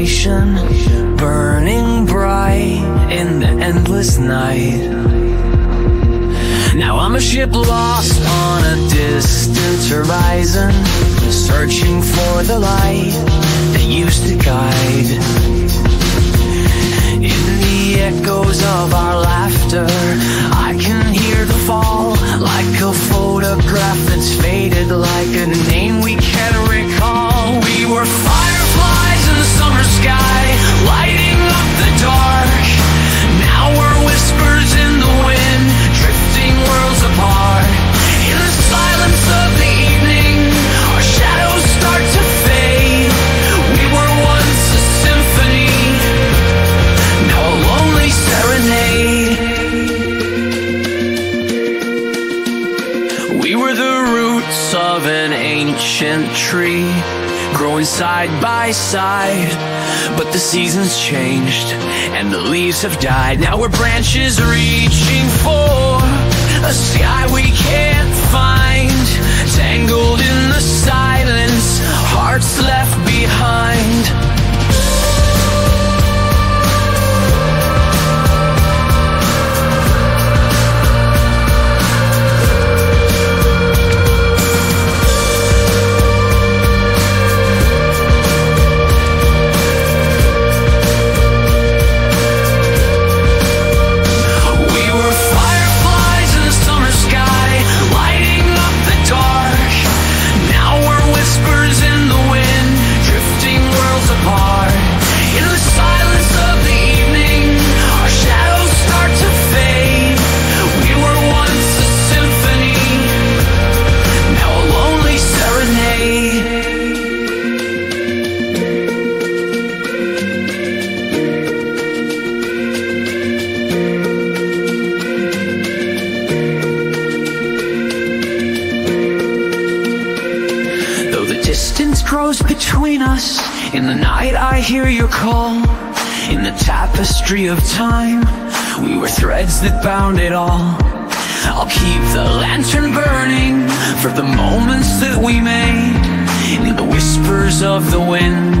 constellation burning bright in the endless night. Now I'm a ship lost on a distant horizon, searching for the light that used to guide. In the echoes of our laughter, I can hear the fall like a photograph that's faded, like a name of an ancient tree, growing side by side. But the seasons changed, and the leaves have died. Now we're branches reaching for grows between us, in the night I hear your call. In the tapestry of time, we were threads that bound it all. I'll keep the lantern burning for the moments that we made. In the whispers of the wind,